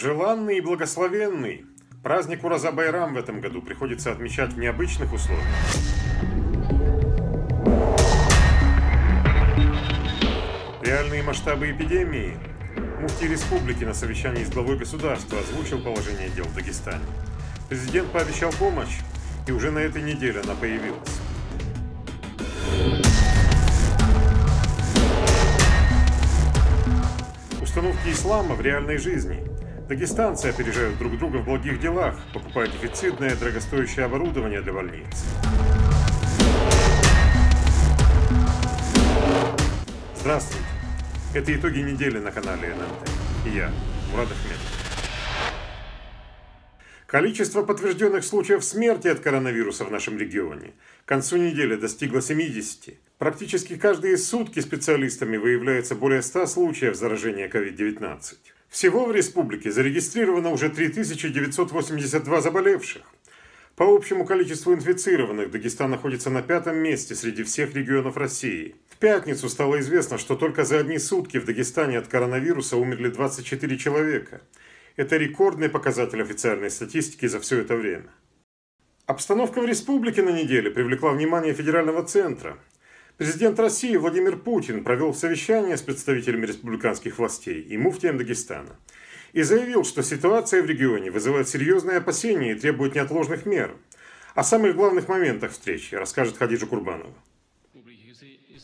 Желанный и благословенный. Праздник Ураза-Байрам в этом году приходится отмечать в необычных условиях. Реальные масштабы эпидемии. Муфти республики на совещании с главой государства озвучил положение дел в Дагестане. Президент пообещал помощь, и уже на этой неделе она появилась. Установки ислама в реальной жизни. Дагестанцы опережают друг друга в благих делах, покупая дефицитное дорогостоящее оборудование для больниц. Здравствуйте. Это итоги недели на канале ННТ. И я, Мурад Ахмедов. Количество подтвержденных случаев смерти от коронавируса в нашем регионе к концу недели достигло 70. Практически каждые сутки специалистами выявляется более 100 случаев заражения COVID-19. Всего в республике зарегистрировано уже 3982 заболевших. По общему количеству инфицированных Дагестан находится на пятом месте среди всех регионов России. В пятницу стало известно, что только за одни сутки в Дагестане от коронавируса умерли 24 человека. Это рекордный показатель официальной статистики за все это время. Обстановка в республике на неделе привлекла внимание федерального центра. Президент России Владимир Путин провел совещание с представителями республиканских властей и муфтием Дагестана – и заявил, что ситуация в регионе вызывает серьезные опасения и требует неотложных мер. О самых главных моментах встречи расскажет Хадижа Курбанова.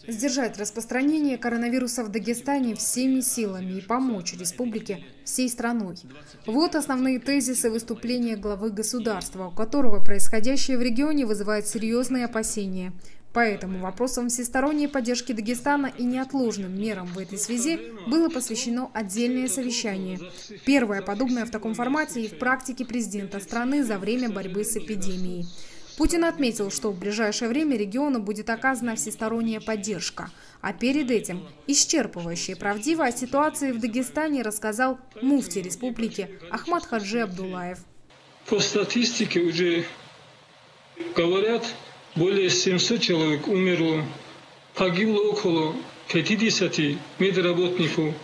Сдержать распространение коронавируса в Дагестане всеми силами и помочь республике всей страной. Вот основные тезисы выступления главы государства, у которого происходящее в регионе вызывает серьезные опасения – Поэтому вопросам всесторонней поддержки Дагестана и неотложным мерам в этой связи было посвящено отдельное совещание. Первое подобное в таком формате и в практике президента страны за время борьбы с эпидемией. Путин отметил, что в ближайшее время региону будет оказана всесторонняя поддержка. А перед этим исчерпывающе и правдиво о ситуации в Дагестане рассказал муфти республики Ахмад Хаджи Абдулаев. По статистике уже говорят, более 700 человек умерло, погибло около 50 медработников.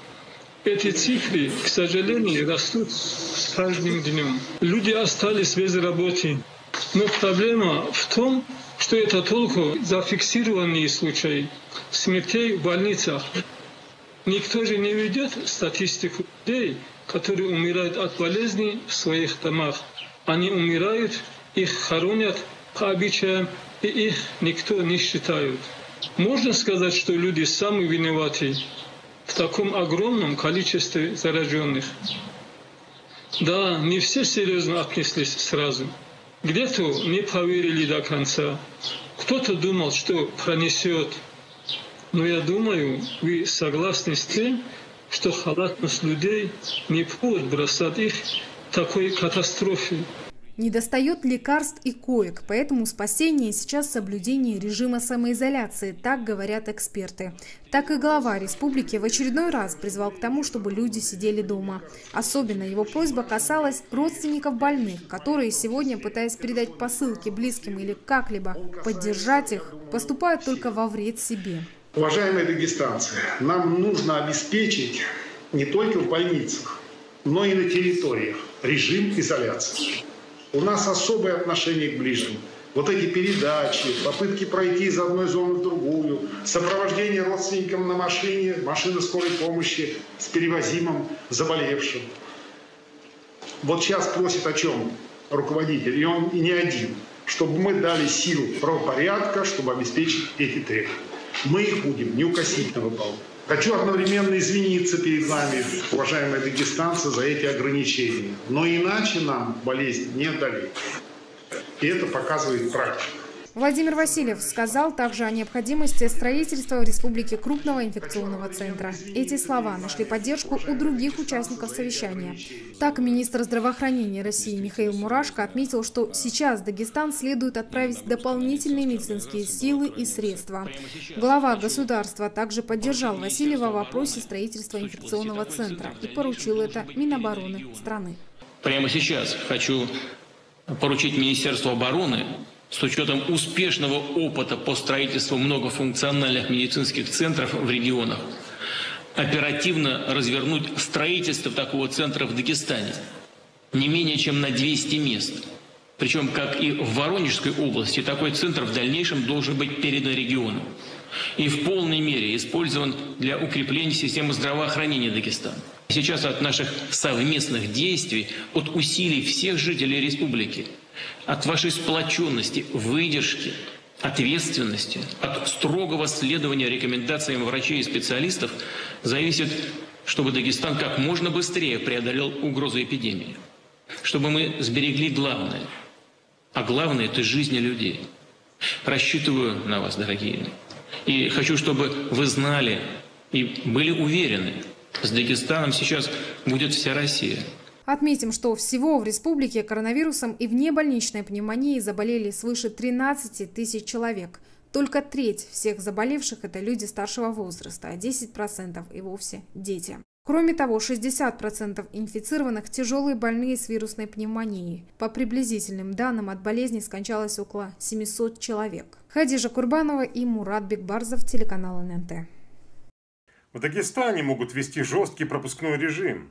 Эти цифры, к сожалению, растут с каждым днем. Люди остались без работы. Но проблема в том, что это только зафиксированные случаи смертей в больницах. Никто же не ведет статистику людей, которые умирают от болезни в своих домах. Они умирают, их хоронят по обычаям и их никто не считает. Можно сказать, что люди самые виноваты в таком огромном количестве зараженных. Да, не все серьезно отнеслись сразу. Где-то не поверили до конца. Кто-то думал, что пронесет. Но я думаю, вы согласны с тем, что халатность людей не повод бросать их такой катастрофе. Недостает лекарств и коек, поэтому спасение сейчас соблюдение режима самоизоляции, так говорят эксперты. Так и глава республики в очередной раз призвал к тому, чтобы люди сидели дома. Особенно его просьба касалась родственников больных, которые сегодня, пытаясь передать посылки близким или как-либо поддержать их, поступают только во вред себе. Уважаемые дагестанцы, нам нужно обеспечить не только в больницах, но и на территориях режим изоляции. У нас особое отношение к ближним. Вот эти передачи, попытки пройти из одной зоны в другую, сопровождение родственникам на машине, машина скорой помощи с перевозимым заболевшим. Вот сейчас просит о чем руководитель, и он и не один, чтобы мы дали силу правопорядка, чтобы обеспечить эти требования. Мы их будем неукоснительно выполнять. Хочу одновременно извиниться перед вами, уважаемые дагестанцы, за эти ограничения. Но иначе нам болезнь не одолеть. И это показывает практика. Владимир Васильев сказал также о необходимости строительства в республике крупного инфекционного центра. Эти слова нашли поддержку у других участников совещания. Так, министр здравоохранения России Михаил Мурашко отметил, что сейчас Дагестан следует отправить дополнительные медицинские силы и средства. Глава государства также поддержал Васильева в вопросе строительства инфекционного центра и поручил это Минобороны страны. Прямо сейчас хочу поручить Министерству обороны с учетом успешного опыта по строительству многофункциональных медицинских центров в регионах, оперативно развернуть строительство такого центра в Дагестане. Не менее чем на 200 мест. Причем, как и в Воронежской области, такой центр в дальнейшем должен быть передан региону и в полной мере использован для укрепления системы здравоохранения Дагестана. Сейчас от наших совместных действий, от усилий всех жителей республики, от вашей сплоченности, выдержки, ответственности, от строгого следования рекомендациям врачей и специалистов зависит, чтобы Дагестан как можно быстрее преодолел угрозу эпидемии. Чтобы мы сберегли главное. А главное – это жизни людей. Рассчитываю на вас, дорогие. И хочу, чтобы вы знали и были уверены, с Дагестаном сейчас будет вся Россия. Отметим, что всего в республике коронавирусом и внебольничной пневмонией заболели свыше 13 тысяч человек. Только треть всех заболевших – это люди старшего возраста, а 10% и вовсе дети. Кроме того, 60% инфицированных – тяжелые больные с вирусной пневмонией. По приблизительным данным, от болезни скончалось около 700 человек. Хадижа Курбанова и Мурат Бекбарзов, телеканал ННТ. В Дагестане могут ввести жесткий пропускной режим.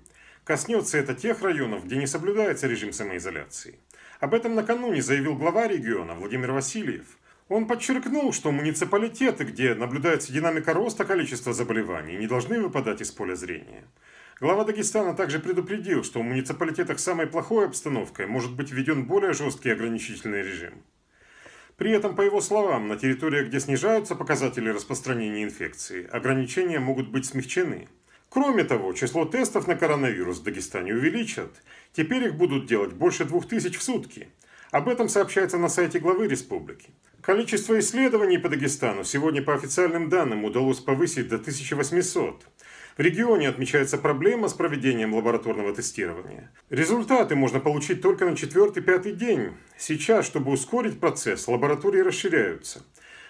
Коснется это тех районов, где не соблюдается режим самоизоляции. Об этом накануне заявил глава региона Владимир Васильев. Он подчеркнул, что муниципалитеты, где наблюдается динамика роста количества заболеваний, не должны выпадать из поля зрения. Глава Дагестана также предупредил, что в муниципалитетах с самой плохой обстановкой может быть введен более жесткий ограничительный режим. При этом, по его словам, на территориях, где снижаются показатели распространения инфекции, ограничения могут быть смягчены. Кроме того, число тестов на коронавирус в Дагестане увеличат. Теперь их будут делать больше двух тысяч в сутки. Об этом сообщается на сайте главы республики. Количество исследований по Дагестану сегодня по официальным данным удалось повысить до 1800. В регионе отмечается проблема с проведением лабораторного тестирования. Результаты можно получить только на четвертый-пятый день. Сейчас, чтобы ускорить процесс, лаборатории расширяются.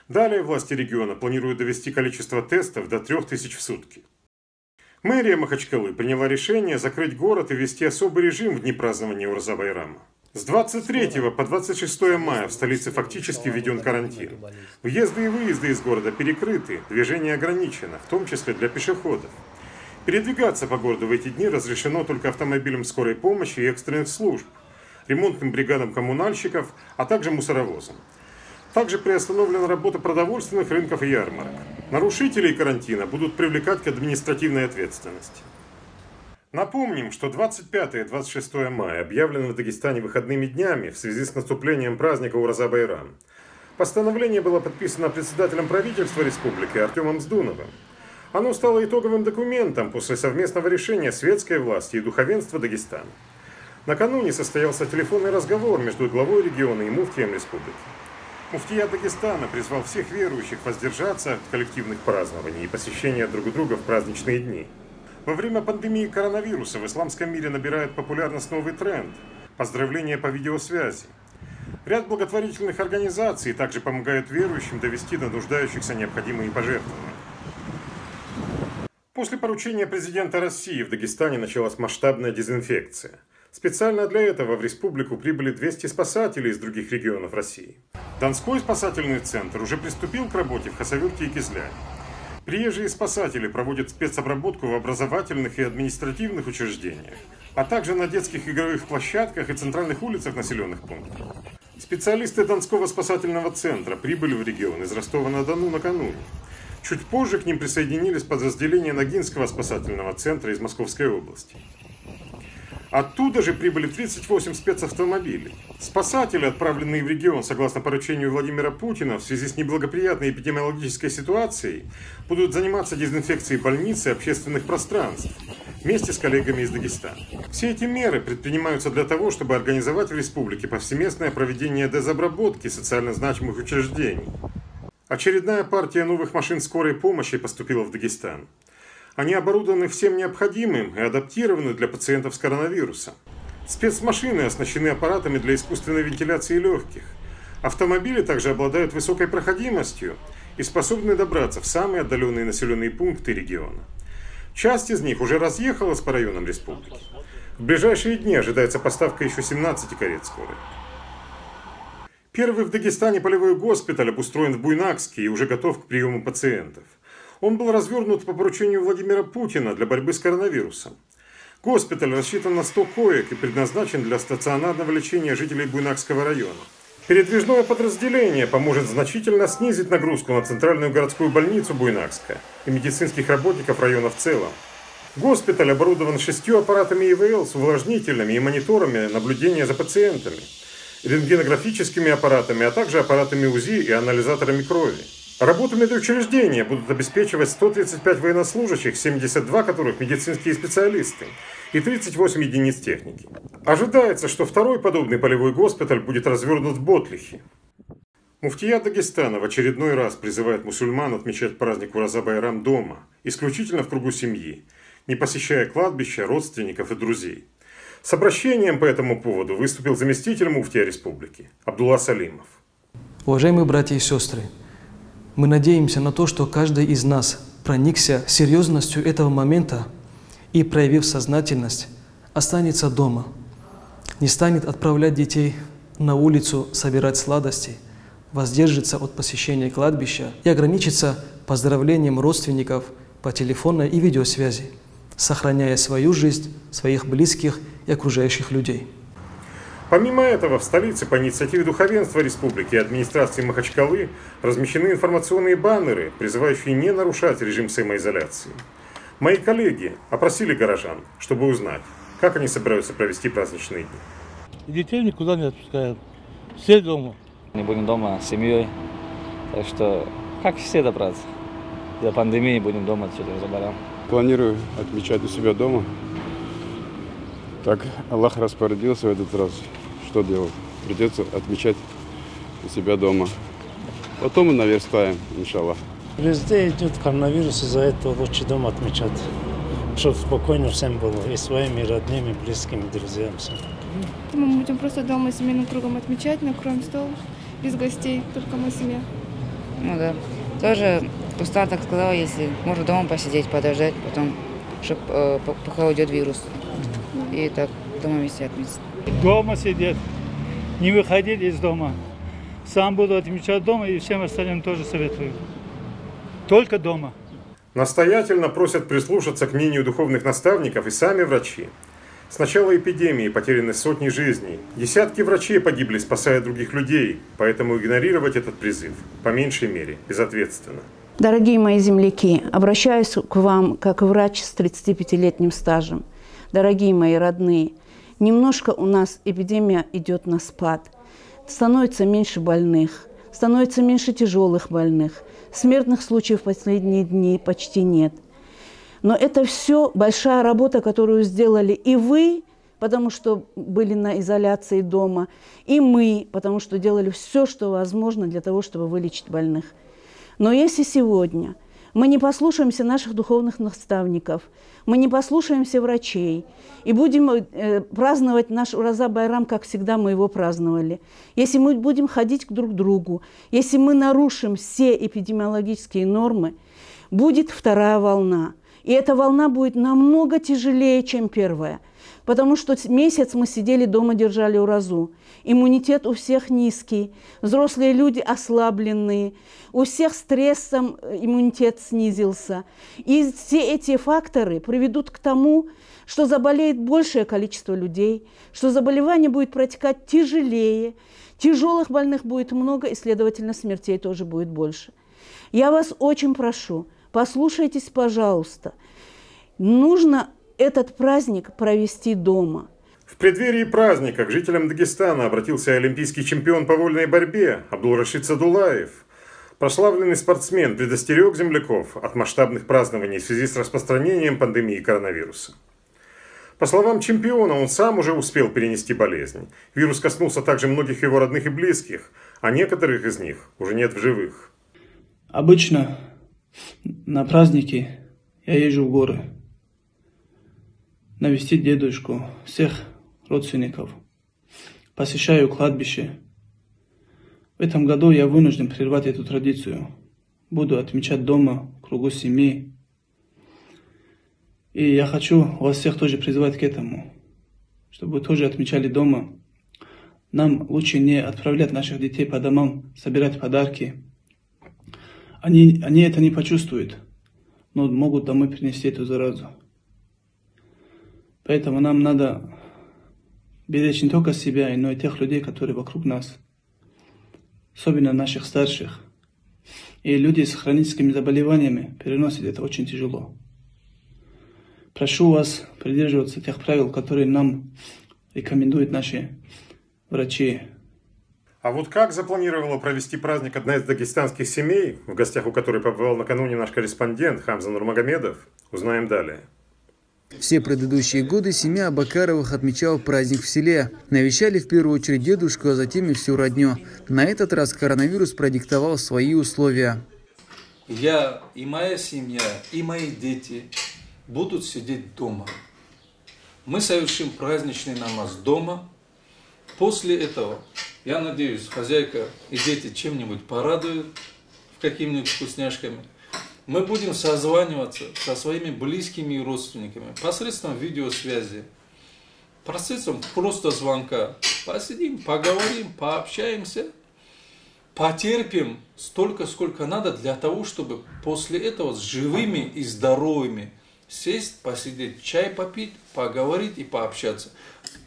Далее власти региона планируют довести количество тестов до 3000 в сутки. Мэрия Махачкалы приняла решение закрыть город и ввести особый режим в дни празднования Урза-Байрама. С 23 по 26 мая в столице фактически введен карантин. Въезды и выезды из города перекрыты, движение ограничено, в том числе для пешеходов. Передвигаться по городу в эти дни разрешено только автомобилям скорой помощи и экстренных служб, ремонтным бригадам коммунальщиков, а также мусоровозам. Также приостановлена работа продовольственных рынков и ярмарок. Нарушителей карантина будут привлекать к административной ответственности. Напомним, что 25 и 26 мая объявлены в Дагестане выходными днями в связи с наступлением праздника Ураза-Байрам. Постановление было подписано председателем правительства республики Артемом Сдуновым. Оно стало итоговым документом после совместного решения светской власти и духовенства Дагестана. Накануне состоялся телефонный разговор между главой региона и муфтием республики. Муфтия Дагестана призвал всех верующих воздержаться от коллективных празднований и посещения друг друга в праздничные дни. Во время пандемии коронавируса в исламском мире набирает популярность новый тренд – поздравления по видеосвязи. Ряд благотворительных организаций также помогают верующим довести до нуждающихся необходимые пожертвования. После поручения президента России в Дагестане началась масштабная дезинфекция – Специально для этого в республику прибыли 200 спасателей из других регионов России. Донской спасательный центр уже приступил к работе в Хасавюрте и Кизляне. Приезжие спасатели проводят спецобработку в образовательных и административных учреждениях, а также на детских игровых площадках и центральных улицах населенных пунктов. Специалисты Донского спасательного центра прибыли в регион из Ростова-на-Дону накануне. Чуть позже к ним присоединились подразделения Ногинского спасательного центра из Московской области. Оттуда же прибыли 38 спецавтомобилей. Спасатели, отправленные в регион согласно поручению Владимира Путина в связи с неблагоприятной эпидемиологической ситуацией, будут заниматься дезинфекцией больниц и общественных пространств вместе с коллегами из Дагестана. Все эти меры предпринимаются для того, чтобы организовать в республике повсеместное проведение дезобработки социально значимых учреждений. Очередная партия новых машин скорой помощи поступила в Дагестан. Они оборудованы всем необходимым и адаптированы для пациентов с коронавирусом. Спецмашины оснащены аппаратами для искусственной вентиляции легких. Автомобили также обладают высокой проходимостью и способны добраться в самые отдаленные населенные пункты региона. Часть из них уже разъехалась по районам республики. В ближайшие дни ожидается поставка еще 17 карет скорой. Первый в Дагестане полевой госпиталь обустроен в Буйнакске и уже готов к приему пациентов – Он был развернут по поручению Владимира Путина для борьбы с коронавирусом. Госпиталь рассчитан на 100 коек и предназначен для стационарного лечения жителей Буйнакского района. Передвижное подразделение поможет значительно снизить нагрузку на центральную городскую больницу Буйнакска и медицинских работников района в целом. Госпиталь оборудован шестью аппаратами ИВЛ с увлажнителями и мониторами наблюдения за пациентами, рентгенографическими аппаратами, а также аппаратами УЗИ и анализаторами крови. Работу медучреждения будут обеспечивать 135 военнослужащих, 72 которых медицинские специалисты, и 38 единиц техники. Ожидается, что второй подобный полевой госпиталь будет развернут в Ботлихе. Муфтия Дагестана в очередной раз призывает мусульман отмечать праздник Ураза Байрам дома, исключительно в кругу семьи, не посещая кладбища, родственников и друзей. С обращением по этому поводу выступил заместитель муфтия республики Абдулла Салимов. Уважаемые братья и сестры, мы надеемся на то, что каждый из нас проникся серьезностью этого момента и, проявив сознательность, останется дома, не станет отправлять детей на улицу собирать сладости, воздержится от посещения кладбища и ограничится поздравлением родственников по телефонной и видеосвязи, сохраняя свою жизнь, своих близких и окружающих людей. Помимо этого, в столице по инициативе духовенства республики и администрации Махачкалы размещены информационные баннеры, призывающие не нарушать режим самоизоляции. Мои коллеги опросили горожан, чтобы узнать, как они собираются провести праздничные дни. Детей никуда не отпускают. Все дома. Мы будем дома с семьей. Так что, как все добраться. До пандемии будем дома, что-то заболел. Планирую отмечать у себя дома. Так Аллах распорядился в этот раз что делать? Придется отмечать у себя дома. Потом мы наверстаем, иншаллах. Везде идет коронавирус, из-за этого лучше дома отмечать. Чтобы спокойно всем было. И своими родными, близкими, друзьям. Всем. Мы будем просто дома семейным кругом отмечать, накроем стол, без гостей, только мы семья. Ну да. Тоже устал так сказала, если можно дома посидеть, подождать, потом, чтобы э, пока уйдет вирус. И так дома вместе отметить. Дома сидеть, не выходить из дома. Сам буду отмечать дома и всем остальным тоже советую. Только дома. Настоятельно просят прислушаться к мнению духовных наставников и сами врачи. С начала эпидемии потеряны сотни жизней. Десятки врачей погибли, спасая других людей, поэтому игнорировать этот призыв, по меньшей мере, безответственно. Дорогие мои земляки, обращаюсь к вам как врач с 35-летним стажем. Дорогие мои родные, немножко у нас эпидемия идет на спад. Становится меньше больных, становится меньше тяжелых больных. Смертных случаев в последние дни почти нет. Но это все большая работа, которую сделали и вы, потому что были на изоляции дома, и мы, потому что делали все, что возможно для того, чтобы вылечить больных. Но если сегодня мы не послушаемся наших духовных наставников, мы не послушаемся врачей и будем э, праздновать наш Ураза Байрам, как всегда мы его праздновали. Если мы будем ходить к друг другу, если мы нарушим все эпидемиологические нормы, будет вторая волна. И эта волна будет намного тяжелее, чем первая. Потому что месяц мы сидели дома, держали уразу. Иммунитет у всех низкий, взрослые люди ослабленные, у всех стрессом э, иммунитет снизился. И все эти факторы приведут к тому, что заболеет большее количество людей, что заболевание будет протекать тяжелее, тяжелых больных будет много, и, следовательно, смертей тоже будет больше. Я вас очень прошу, послушайтесь, пожалуйста. Нужно этот праздник провести дома. В преддверии праздника к жителям Дагестана обратился олимпийский чемпион по вольной борьбе Абдулрашид Садулаев. Прославленный спортсмен предостерег земляков от масштабных празднований в связи с распространением пандемии коронавируса. По словам чемпиона, он сам уже успел перенести болезнь. Вирус коснулся также многих его родных и близких, а некоторых из них уже нет в живых. Обычно на праздники я езжу в горы навестить дедушку, всех родственников. Посещаю кладбище. В этом году я вынужден прервать эту традицию. Буду отмечать дома, кругу семьи. И я хочу вас всех тоже призвать к этому, чтобы вы тоже отмечали дома. Нам лучше не отправлять наших детей по домам, собирать подарки. Они, они это не почувствуют. но могут домой принести эту заразу. Поэтому нам надо беречь не только себя, но и тех людей, которые вокруг нас, особенно наших старших. И люди с хроническими заболеваниями переносят это очень тяжело. Прошу вас придерживаться тех правил, которые нам рекомендуют наши врачи. А вот как запланировала провести праздник одна из дагестанских семей, в гостях у которой побывал накануне наш корреспондент Хамза Нурмагомедов, узнаем далее. Все предыдущие годы семья Абакаровых отмечала праздник в селе. Навещали в первую очередь дедушку, а затем и всю родню. На этот раз коронавирус продиктовал свои условия. Я и моя семья, и мои дети будут сидеть дома. Мы совершим праздничный намаз дома. После этого, я надеюсь, хозяйка и дети чем-нибудь порадуют, какими-нибудь вкусняшками – мы будем созваниваться со своими близкими и родственниками посредством видеосвязи, посредством просто звонка. Посидим, поговорим, пообщаемся, потерпим столько, сколько надо для того, чтобы после этого с живыми и здоровыми сесть, посидеть, чай попить, поговорить и пообщаться.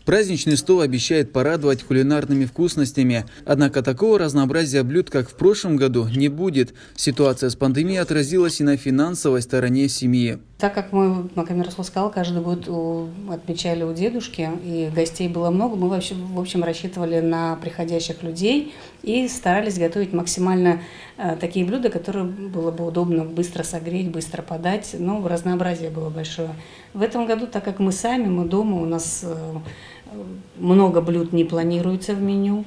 Праздничный стол обещает порадовать кулинарными вкусностями. Однако такого разнообразия блюд, как в прошлом году, не будет. Ситуация с пандемией отразилась и на финансовой стороне семьи. Так как мы, Макамир Расул сказал, каждый год отмечали у дедушки, и гостей было много, мы вообще, в общем, рассчитывали на приходящих людей и старались готовить максимально э, такие блюда, которые было бы удобно быстро согреть, быстро подать. Ну, разнообразие было большое. В этом году, так как мы сами, мы дома, у нас э, много блюд не планируется в меню.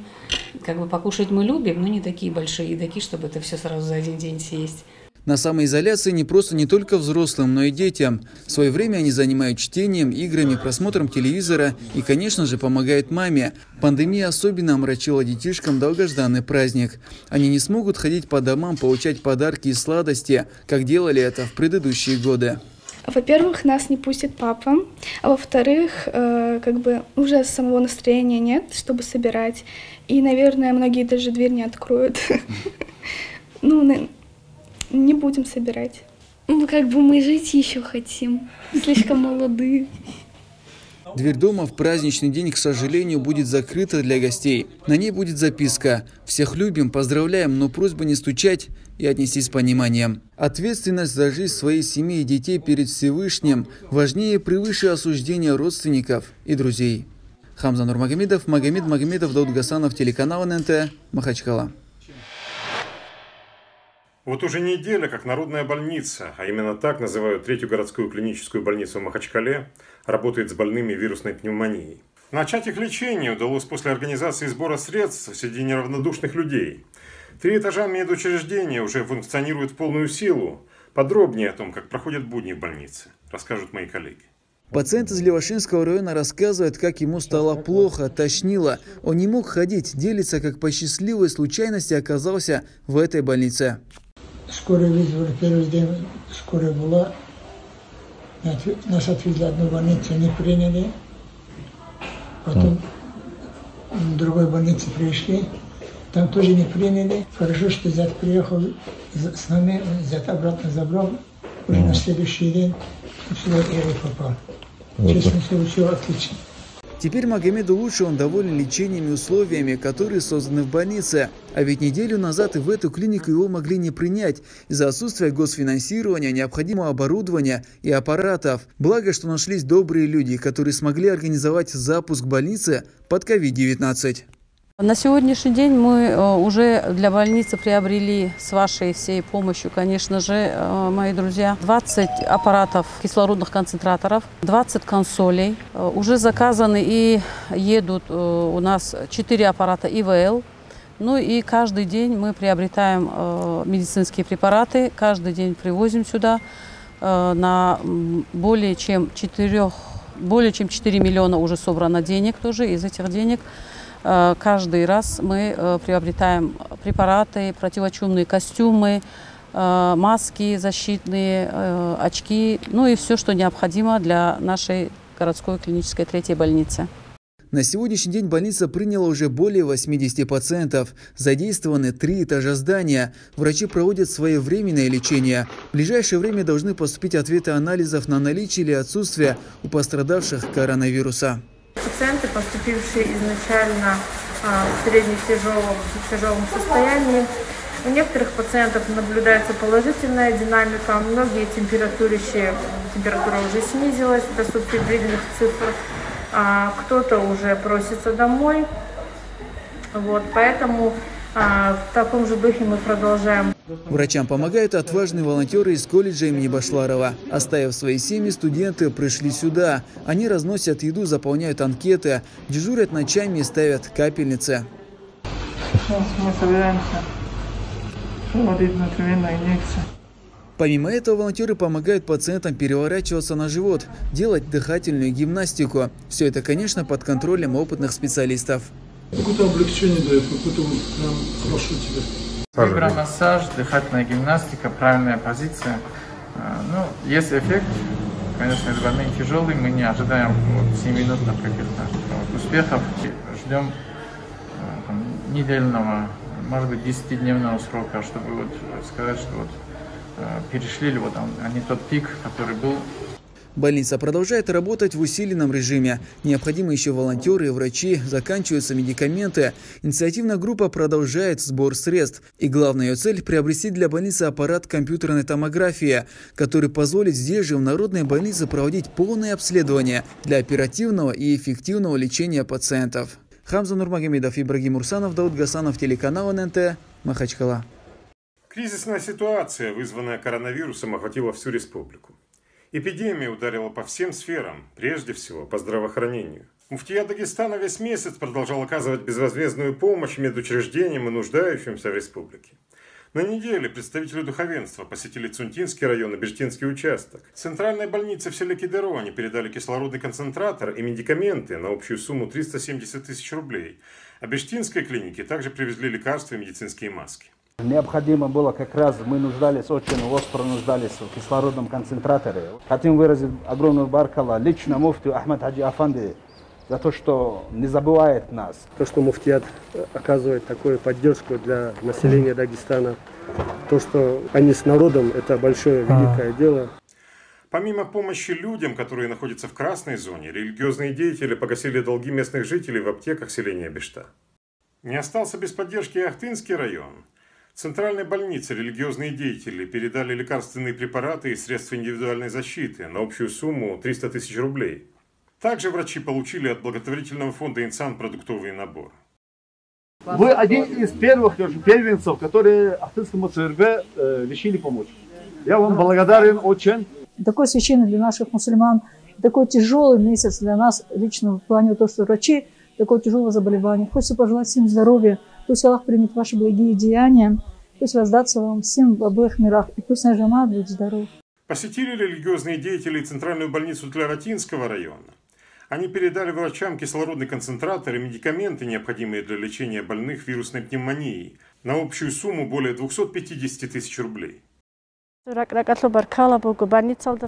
Как бы покушать мы любим, но не такие большие едоки, чтобы это все сразу за один день съесть. На самоизоляции не просто не только взрослым, но и детям. В свое время они занимают чтением, играми, просмотром телевизора и, конечно же, помогают маме. Пандемия особенно омрачила детишкам долгожданный праздник. Они не смогут ходить по домам, получать подарки и сладости, как делали это в предыдущие годы. Во-первых, нас не пустит папа, а во-вторых, э, как бы уже самого настроения нет, чтобы собирать. И, наверное, многие даже дверь не откроют. Ну, не будем собирать. Ну, как бы мы жить еще хотим. Слишком молодые. Дверь дома в праздничный день, к сожалению, будет закрыта для гостей. На ней будет записка «Всех любим, поздравляем, но просьба не стучать и отнестись с пониманием». Ответственность за жизнь своей семьи и детей перед Всевышним важнее превыше осуждения родственников и друзей. Хамза Нурмагомедов, Магомед Магомедов, Дауд Гасанов, телеканал ННТ, Махачкала. Вот уже неделя, как Народная больница, а именно так называют третью городскую клиническую больницу в Махачкале, работает с больными вирусной пневмонией. Начать их лечение удалось после организации сбора средств среди неравнодушных людей. Три этажа медучреждения уже функционируют в полную силу. Подробнее о том, как проходят будни в больнице, расскажут мои коллеги. Пациент из Левашинского района рассказывает, как ему стало плохо, тошнило. Он не мог ходить, делится, как по счастливой случайности оказался в этой больнице скорую вызвали, первый день скорая была. Нас отвезли одну больницу, не приняли. Потом в другой больнице пришли, там тоже не приняли. Хорошо, что зять приехал с нами, зять обратно забрал. Уже на следующий день сюда Иры попал. Честно, все, все отлично. Теперь Магомеду лучше, он доволен лечением и условиями, которые созданы в больнице. А ведь неделю назад и в эту клинику его могли не принять из-за отсутствия госфинансирования, необходимого оборудования и аппаратов. Благо, что нашлись добрые люди, которые смогли организовать запуск больницы под COVID-19. На сегодняшний день мы э, уже для больницы приобрели с вашей всей помощью, конечно же, э, мои друзья, 20 аппаратов кислородных концентраторов, 20 консолей. Э, уже заказаны и едут у нас 4 аппарата ИВЛ. Ну и каждый день мы приобретаем медицинские препараты, каждый день привозим сюда на более чем 4, более чем 4 миллиона уже собрано денег тоже. Из этих денег каждый раз мы э, приобретаем препараты, противочумные костюмы, э, маски защитные, очки, ну и все, что необходимо для нашей городской клинической третьей больницы. На сегодняшний день больница приняла уже более 80 пациентов. Задействованы три этажа здания. Врачи проводят своевременное лечение. В ближайшее время должны поступить ответы анализов на наличие или отсутствие у пострадавших коронавируса. Пациенты, поступившие изначально а, в средне-тяжелом тяжелом состоянии, у некоторых пациентов наблюдается положительная динамика, многие температурящие, температура уже снизилась до субфибрильных цифр, а кто-то уже просится домой. Вот, поэтому в таком же духе мы продолжаем. Врачам помогают отважные волонтеры из колледжа имени Башларова. Оставив свои семьи, студенты пришли сюда. Они разносят еду, заполняют анкеты, дежурят ночами и ставят капельницы. Сейчас мы собираемся проводить внутривенную инъекцию. Помимо этого, волонтеры помогают пациентам переворачиваться на живот, делать дыхательную гимнастику. Все это, конечно, под контролем опытных специалистов. Какое-то облегчение дает, какое-то вот прям хорошо тебе. Вибромассаж, дыхательная гимнастика, правильная позиция. А, Ну, есть эффект. Конечно, это больные тяжелый, мы не ожидаем вот, 7 минутных каких-то вот, успехов. Ждем а, там, недельного, может быть, 10-дневного срока, чтобы вот сказать, что вот а, перешли ли вот там, а не тот пик, который был Больница продолжает работать в усиленном режиме. Необходимы еще волонтеры и врачи, заканчиваются медикаменты. Инициативная группа продолжает сбор средств. И главная ее цель – приобрести для больницы аппарат компьютерной томографии, который позволит здесь же в народной больнице проводить полное обследование для оперативного и эффективного лечения пациентов. Хамза Нурмагомедов, Ибрагим Урсанов, Дауд Гасанов, телеканал ННТ, Махачкала. Кризисная ситуация, вызванная коронавирусом, охватила всю республику. Эпидемия ударила по всем сферам, прежде всего по здравоохранению. Муфтия Дагестана весь месяц продолжал оказывать безвозмездную помощь медучреждениям и нуждающимся в республике. На неделе представители духовенства посетили Цунтинский район и Бежтинский участок. Центральной больнице в селе Кедеро они передали кислородный концентратор и медикаменты на общую сумму 370 тысяч рублей. А Бештинской клинике также привезли лекарства и медицинские маски. Необходимо было как раз, мы нуждались, очень остро нуждались в кислородном концентраторе. Хотим выразить огромную баркала лично муфтию Ахмад Хаджи Афанди за то, что не забывает нас. То, что муфтият оказывает такую поддержку для населения Дагестана, то, что они с народом, это большое, великое дело. Помимо помощи людям, которые находятся в красной зоне, религиозные деятели погасили долги местных жителей в аптеках селения Бешта. Не остался без поддержки и Ахтынский район. Центральной больнице религиозные деятели передали лекарственные препараты и средства индивидуальной защиты на общую сумму 300 тысяч рублей. Также врачи получили от благотворительного фонда «Инсан» продуктовый набор. Вы один из первых первенцев, которые Ахтынскому ЦРБ э, решили помочь. Я вам благодарен очень. Такой священный для наших мусульман, такой тяжелый месяц для нас лично в плане того, что врачи такого тяжелого заболевания. Хочется пожелать всем здоровья, Пусть Аллах примет ваши благие деяния. Пусть воздастся вам всем в обоих мирах. И пусть наш джамат будет здоров. Посетили религиозные деятели центральную больницу Тлератинского района. Они передали врачам кислородный концентратор и медикаменты, необходимые для лечения больных вирусной пневмонией, на общую сумму более 250 тысяч рублей.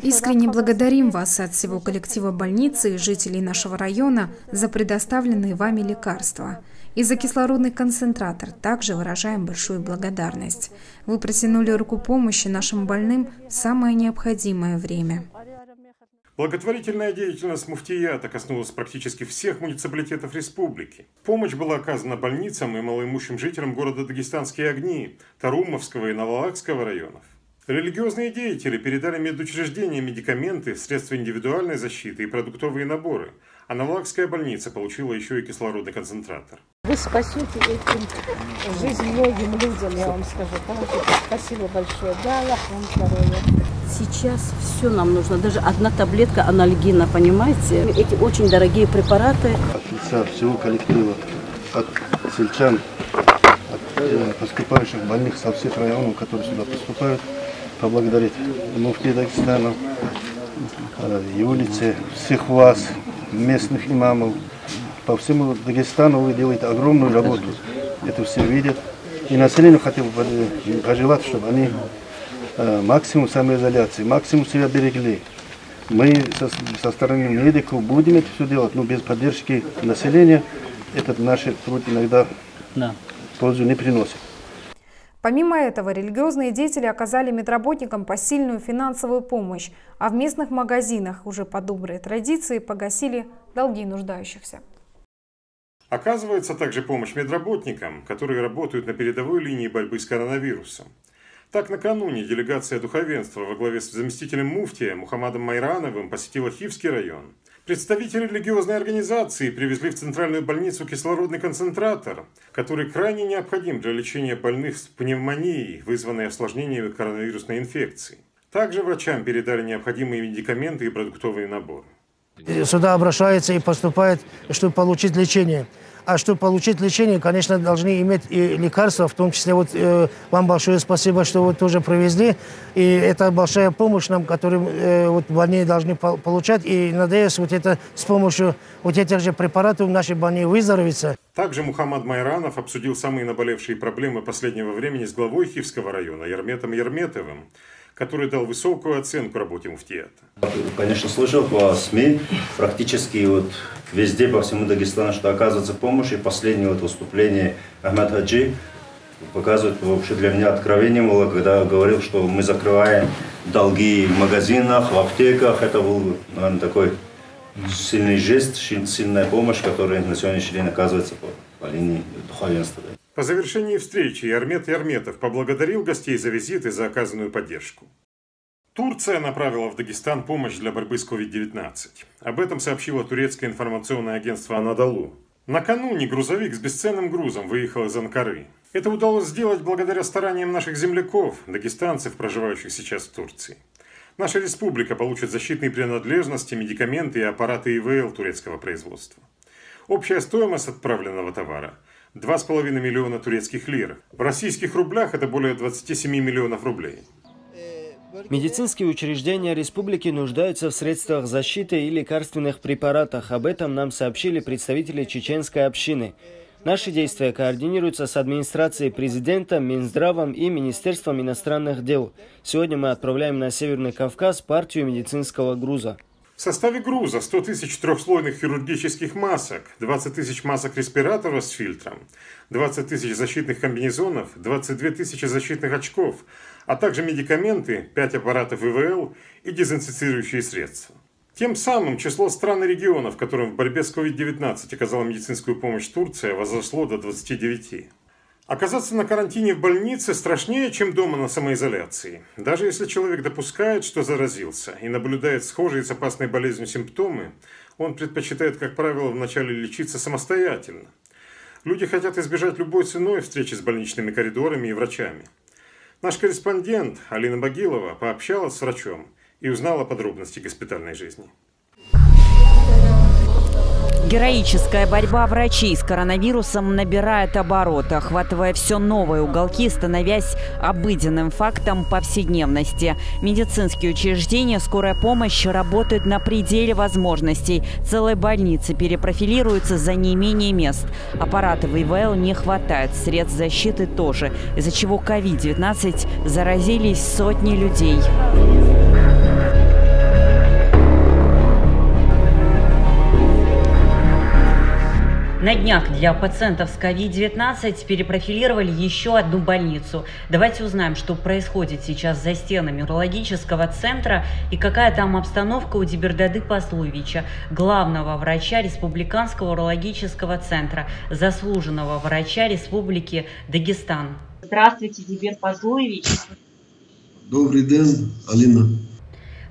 Искренне благодарим вас от всего коллектива больницы и жителей нашего района за предоставленные вами лекарства. И за кислородный концентратор также выражаем большую благодарность. Вы протянули руку помощи нашим больным в самое необходимое время. Благотворительная деятельность муфтията коснулась практически всех муниципалитетов республики. Помощь была оказана больницам и малоимущим жителям города Дагестанские огни, Тарумовского и Навалакского районов. Религиозные деятели передали медучреждениям медикаменты, средства индивидуальной защиты и продуктовые наборы, а Навалакская больница получила еще и кислородный концентратор. Вы спасете этим жизнь многим людям, я вам скажу. Спасибо большое. Да, Аллах вам здоровья. Сейчас все нам нужно, даже одна таблетка анальгина, понимаете? Эти очень дорогие препараты. От лица всего коллектива, от сельчан, от э, поступающих больных со всех районов, которые сюда поступают, поблагодарить муфти Дагестана, э, Юлице, всех вас, местных имамов. По всему Дагестану вы делаете огромную работу. Это все видят. И населению хотел бы пожелать, чтобы они э, максимум самоизоляции, максимум себя берегли. Мы со, со стороны медиков будем это все делать, но без поддержки населения этот наш труд иногда да. пользу не приносит. Помимо этого, религиозные деятели оказали медработникам посильную финансовую помощь, а в местных магазинах уже по доброй традиции погасили долги нуждающихся. Оказывается также помощь медработникам, которые работают на передовой линии борьбы с коронавирусом. Так, накануне делегация духовенства во главе с заместителем муфтия Мухаммадом Майрановым посетила Хивский район. Представители религиозной организации привезли в центральную больницу кислородный концентратор, который крайне необходим для лечения больных с пневмонией, вызванной осложнениями коронавирусной инфекции. Также врачам передали необходимые медикаменты и продуктовые наборы. Сюда обращается и поступает, чтобы получить лечение. А чтобы получить лечение, конечно, должны иметь и лекарства, в том числе вот э, вам большое спасибо, что вы тоже привезли. И это большая помощь нам, которую э, вот больные должны получать. И надеюсь, вот это с помощью вот этих же препаратов наши больные выздоровятся. Также Мухаммад Майранов обсудил самые наболевшие проблемы последнего времени с главой Хивского района Ерметом Ерметовым который дал высокую оценку работе муфтията. Конечно, слышал по СМИ, практически вот везде, по всему Дагестану, что оказывается помощь. И последнее вот выступление Ахмед Хаджи показывает вообще для меня откровение было, когда говорил, что мы закрываем долги в магазинах, в аптеках. Это был, наверное, такой сильный жест, сильная помощь, которая на сегодняшний день оказывается по, по линии духовенства. По завершении встречи Ярмет Ярметов поблагодарил гостей за визит и за оказанную поддержку. Турция направила в Дагестан помощь для борьбы с COVID-19. Об этом сообщило турецкое информационное агентство «Анадолу». Накануне грузовик с бесценным грузом выехал из Анкары. Это удалось сделать благодаря стараниям наших земляков, дагестанцев, проживающих сейчас в Турции. Наша республика получит защитные принадлежности, медикаменты и аппараты ИВЛ турецкого производства. Общая стоимость отправленного товара – 2,5 миллиона турецких лир. В российских рублях это более 27 миллионов рублей. Медицинские учреждения республики нуждаются в средствах защиты и лекарственных препаратах. Об этом нам сообщили представители чеченской общины. Наши действия координируются с администрацией президента, Минздравом и Министерством иностранных дел. Сегодня мы отправляем на Северный Кавказ партию медицинского груза. В составе груза 100 тысяч трехслойных хирургических масок, 20 тысяч масок респираторов с фильтром, 20 тысяч защитных комбинезонов, 22 тысячи защитных очков, а также медикаменты, 5 аппаратов ИВЛ и дезинфицирующие средства. Тем самым число стран и регионов, которым в борьбе с COVID-19 оказала медицинскую помощь Турция, возросло до 29. Оказаться на карантине в больнице страшнее, чем дома на самоизоляции. Даже если человек допускает, что заразился, и наблюдает схожие с опасной болезнью симптомы, он предпочитает, как правило, вначале лечиться самостоятельно. Люди хотят избежать любой ценой встречи с больничными коридорами и врачами. Наш корреспондент Алина Багилова пообщалась с врачом и узнала подробности госпитальной жизни. Героическая борьба врачей с коронавирусом набирает обороты, охватывая все новые уголки, становясь обыденным фактом повседневности. Медицинские учреждения, скорая помощь работают на пределе возможностей. Целые больницы перепрофилируются за неимение мест. Аппаратов ИВЛ не хватает, средств защиты тоже, из-за чего COVID-19 заразились сотни людей. На днях для пациентов с COVID-19 перепрофилировали еще одну больницу. Давайте узнаем, что происходит сейчас за стенами урологического центра и какая там обстановка у Дибердады Пасловича, главного врача Республиканского урологического центра, заслуженного врача Республики Дагестан. Здравствуйте, Дибер Пазлуевич. Добрый день, Алина.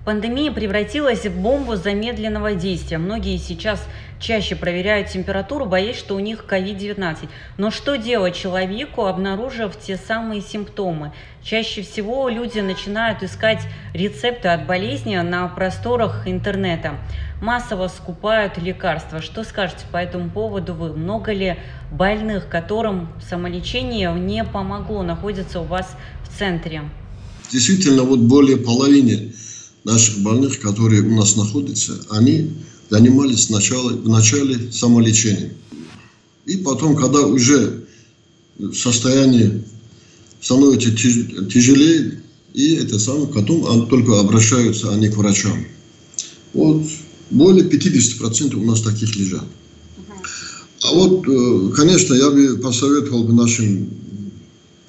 Пандемия превратилась в бомбу замедленного действия. Многие сейчас чаще проверяют температуру, боясь, что у них COVID-19. Но что делать человеку, обнаружив те самые симптомы? Чаще всего люди начинают искать рецепты от болезни на просторах интернета. Массово скупают лекарства. Что скажете по этому поводу вы? Много ли больных, которым самолечение не помогло, находится у вас в центре? Действительно, вот более половины наших больных, которые у нас находятся, они занимались сначала, в начале самолечением. И потом, когда уже состояние становится тяжелее, и это самое, потом только обращаются они к врачам. Вот более 50% у нас таких лежат. А вот, э, конечно, я бы посоветовал бы нашим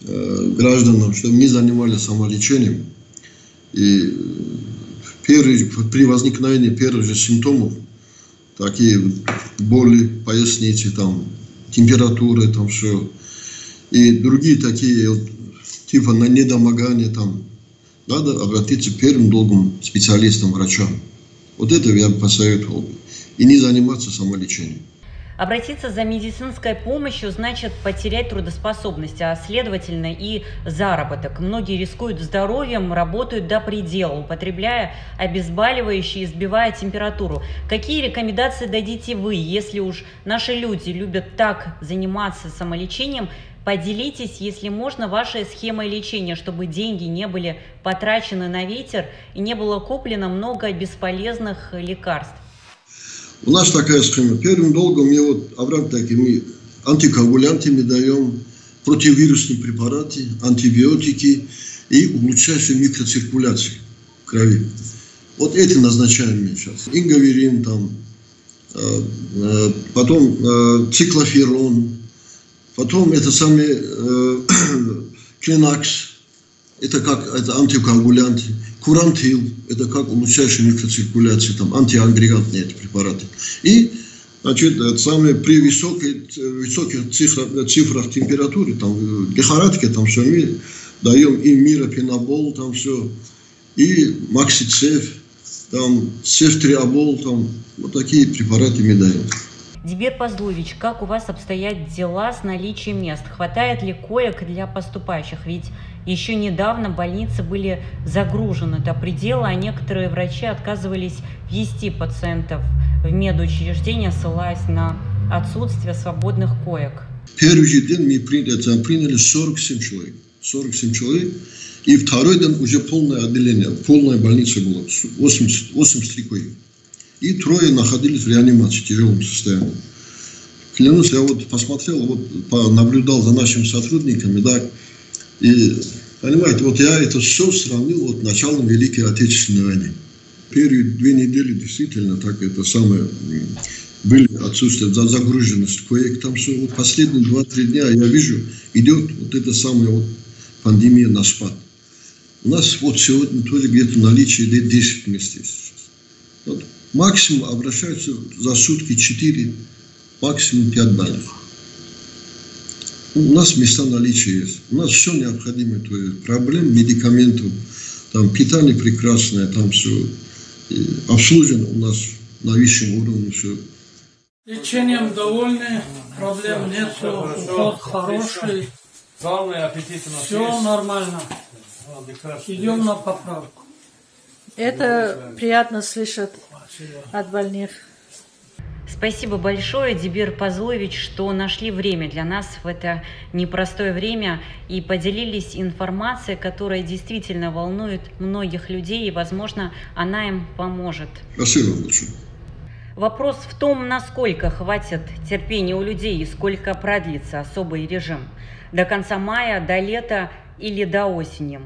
э, гражданам, чтобы не занимались самолечением. И первый, при возникновении первых же симптомов, такие боли, поясницы, там, температура, там все, и другие такие, типа на недомогание, там, надо обратиться первым долгом специалистам, врачам. Вот это я бы посоветовал. И не заниматься самолечением. Обратиться за медицинской помощью значит потерять трудоспособность, а следовательно и заработок. Многие рискуют здоровьем, работают до предела, употребляя обезболивающие, сбивая температуру. Какие рекомендации дадите вы, если уж наши люди любят так заниматься самолечением, Поделитесь, если можно, вашей схемой лечения, чтобы деньги не были потрачены на ветер и не было куплено много бесполезных лекарств. У нас такая схема. Первым долгом мы вот, Авраам таки, мы антикоагулянты мы даем, противовирусные препараты, антибиотики и улучшающие микроциркуляцию крови. Вот эти назначаем мы сейчас. Ингаверин там, э, э, потом э, циклоферон, потом это самый клинакс, это как это антикоагулянты. Курантил – это как улучшающий микроциркуляцию, там, антиагрегатные эти препараты. И значит, это самое, при высокой, высоких цифрах, цифрах температуры, там, лихорадке, там все, мы даем и миропинабол, там все, и максицеф, там, цефтриабол, там, вот такие препараты мы даем. Дебет Пазлович, как у вас обстоят дела с наличием мест? Хватает ли коек для поступающих? Ведь еще недавно больницы были загружены до предела, а некоторые врачи отказывались вести пациентов в медучреждения, ссылаясь на отсутствие свободных коек. Первый день мы приняли, приняли 47 человек. 47 человек. И второй день уже полное отделение, полная больница была, 80, 83 коек. И трое находились в реанимации, в тяжелом состоянии. Клянусь, я вот посмотрел, вот наблюдал за нашими сотрудниками, да, и, понимаете, вот я это все сравнил вот началом Великой Отечественной войны. Первые две недели действительно так это самое были отсутствие, загруженность коек, там все, вот последние два-три дня я вижу, идет вот эта самая вот пандемия на спад. У нас вот сегодня тоже где-то наличие 10 мест есть. Вот. Максимум обращаются за сутки 4, максимум 5 больных. У нас места наличия есть. У нас все необходимое. То есть проблем, медикаментов, там питание прекрасное, там все. И обслужено у нас на высшем уровне все. Лечением довольны, проблем нет, уход хороший. Главное аппетит у нас Все есть. нормально. Идем на поправку. Это приятно слышать от больных. Спасибо большое, Дибир Пазлович, что нашли время для нас в это непростое время и поделились информацией, которая действительно волнует многих людей, и, возможно, она им поможет. Спасибо большое. Вопрос в том, насколько хватит терпения у людей и сколько продлится особый режим. До конца мая, до лета или до осени.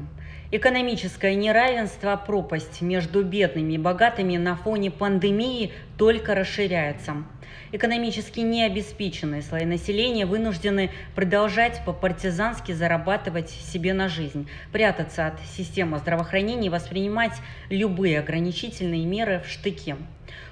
Экономическое неравенство, пропасть между бедными и богатыми на фоне пандемии только расширяется. Экономически необеспеченные слои населения вынуждены продолжать по-партизански зарабатывать себе на жизнь, прятаться от системы здравоохранения и воспринимать любые ограничительные меры в штыки.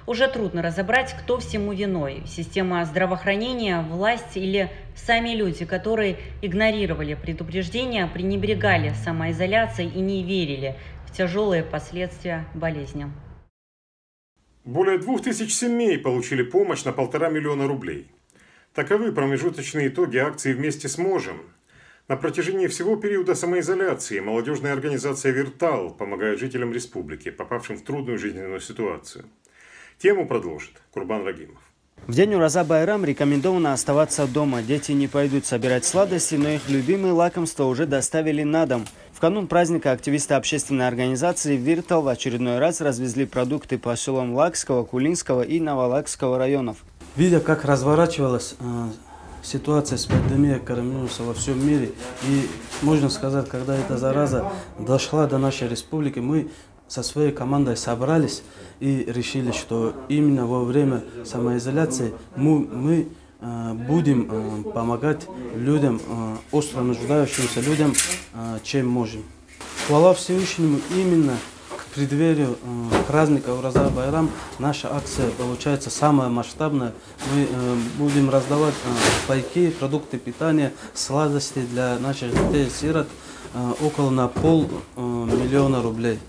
Уже трудно разобрать, кто всему виной – система здравоохранения, власть или сами люди, которые игнорировали предупреждения, пренебрегали самоизоляцией и не верили в тяжелые последствия болезни. Более двух тысяч семей получили помощь на полтора миллиона рублей. Таковы промежуточные итоги акции «Вместе сможем». На протяжении всего периода самоизоляции молодежная организация «Виртал» помогает жителям республики, попавшим в трудную жизненную ситуацию – Тему продолжит Курбан Рагимов. В день Ураза Байрам рекомендовано оставаться дома. Дети не пойдут собирать сладости, но их любимые лакомства уже доставили на дом. В канун праздника активисты общественной организации «Виртал» в очередной раз развезли продукты по селам Лакского, Кулинского и Новолакского районов. Видя, как разворачивалась э, ситуация с пандемией коронавируса во всем мире, и можно сказать, когда эта зараза дошла до нашей республики, мы со своей командой собрались и решили, что именно во время самоизоляции мы, мы э, будем э, помогать людям, э, остро нуждающимся людям, э, чем можем. Хвала Всевышнему именно к преддверию э, праздника Ураза Байрам наша акция получается самая масштабная. Мы э, будем раздавать э, пайки, продукты питания, сладости для наших детей-сирот э, около на пол э, миллиона рублей.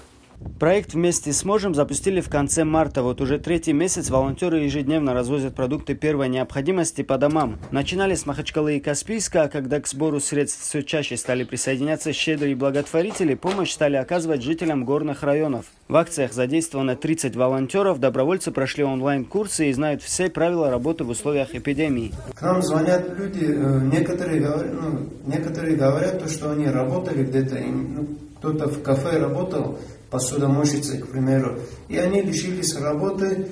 Проект «Вместе сможем» запустили в конце марта. Вот уже третий месяц волонтеры ежедневно развозят продукты первой необходимости по домам. Начинали с Махачкалы и Каспийска, а когда к сбору средств все чаще стали присоединяться щедрые благотворители, помощь стали оказывать жителям горных районов. В акциях задействовано 30 волонтеров, добровольцы прошли онлайн-курсы и знают все правила работы в условиях эпидемии. К нам звонят люди, э, некоторые говорят, ну, некоторые говорят, то, что они работали где-то, ну, кто-то в кафе работал, посудомойщицей, к примеру, и они лишились работы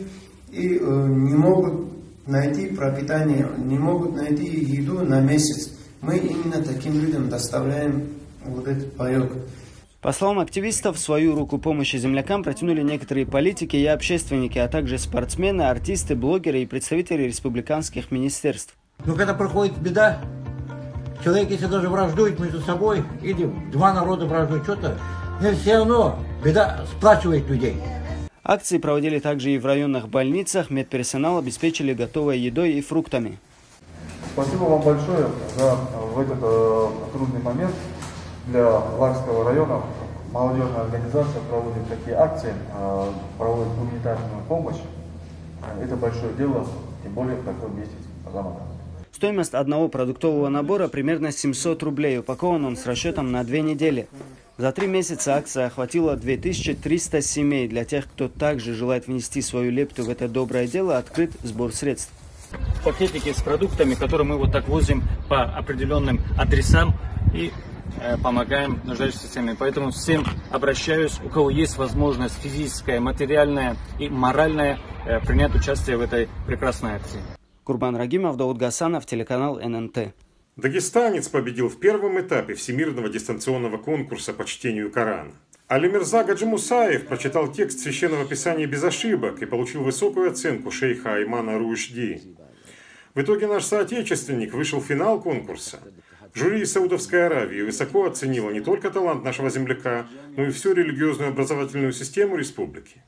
и э, не могут найти пропитание, не могут найти еду на месяц. Мы именно таким людям доставляем вот этот паек. По словам активистов, свою руку помощи землякам протянули некоторые политики и общественники, а также спортсмены, артисты, блогеры и представители республиканских министерств. Но когда проходит беда, человек, если даже враждует между собой, или два народа враждуют что-то, но все равно беда сплачивает людей. Акции проводили также и в районных больницах. Медперсонал обеспечили готовой едой и фруктами. Спасибо вам большое за в этот э, трудный момент для Лакского района. Молодежная организация проводит такие акции, э, проводит гуманитарную помощь. Это большое дело, тем более в такой месяц Рамадан. Стоимость одного продуктового набора примерно 700 рублей. Упакован он с расчетом на две недели. За три месяца акция охватила 2300 семей. Для тех, кто также желает внести свою лепту в это доброе дело, открыт сбор средств. Пакетики с продуктами, которые мы вот так возим по определенным адресам и э, помогаем нуждающимся семьям. Поэтому всем обращаюсь, у кого есть возможность физическая, материальная и моральная, э, принять участие в этой прекрасной акции. Курбан Рагимов, Дауд Гасанов, телеканал ННТ. Дагестанец победил в первом этапе Всемирного дистанционного конкурса по чтению Корана. Алимирза Гаджимусаев прочитал текст Священного Писания без ошибок и получил высокую оценку шейха Аймана Руишди. В итоге наш соотечественник вышел в финал конкурса. Жюри из Саудовской Аравии высоко оценило не только талант нашего земляка, но и всю религиозную образовательную систему республики.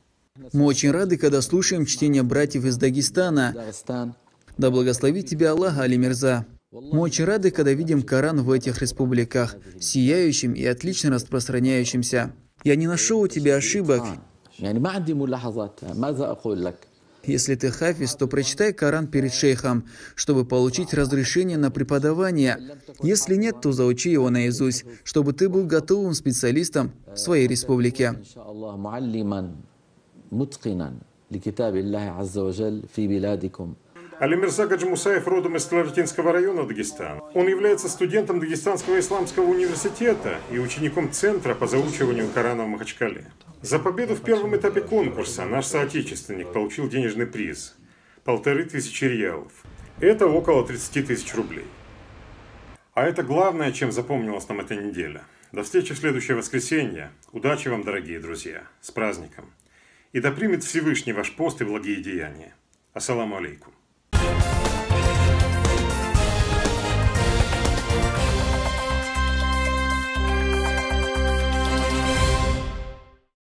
Мы очень рады, когда слушаем чтение братьев из Дагестана. Да благословит тебя Аллах, Али Мирза. Мы очень рады, когда видим Коран в этих республиках, сияющим и отлично распространяющимся. Я не нашел у тебя ошибок. Если ты хафиз, то прочитай Коран перед шейхом, чтобы получить разрешение на преподавание. Если нет, то заучи его наизусть, чтобы ты был готовым специалистом в своей республике. لكتاب الله عز وجل في بلادكم Алимирза Гаджимусаев родом из Тлартинского района Дагестана. Он является студентом Дагестанского исламского университета и учеником Центра по заучиванию Корана в Махачкале. За победу в первом этапе конкурса наш соотечественник получил денежный приз – полторы тысячи реалов. Это около 30 тысяч рублей. А это главное, чем запомнилась нам эта неделя. До встречи в следующее воскресенье. Удачи вам, дорогие друзья. С праздником. И да примет Всевышний ваш пост и благие деяния. Ассаламу алейкум.